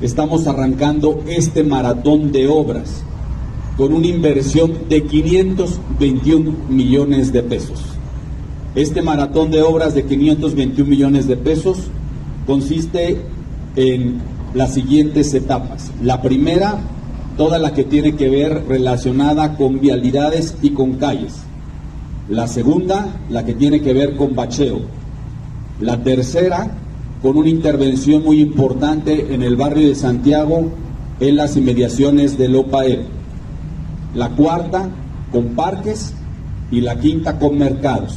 estamos arrancando este maratón de obras con una inversión de 521 millones de pesos. Este maratón de obras de 521 millones de pesos consiste en las siguientes etapas. La primera, toda la que tiene que ver relacionada con vialidades y con calles. La segunda, la que tiene que ver con bacheo. La tercera, con una intervención muy importante en el barrio de Santiago, en las inmediaciones del OPAER. La cuarta, con parques. Y la quinta, con mercados.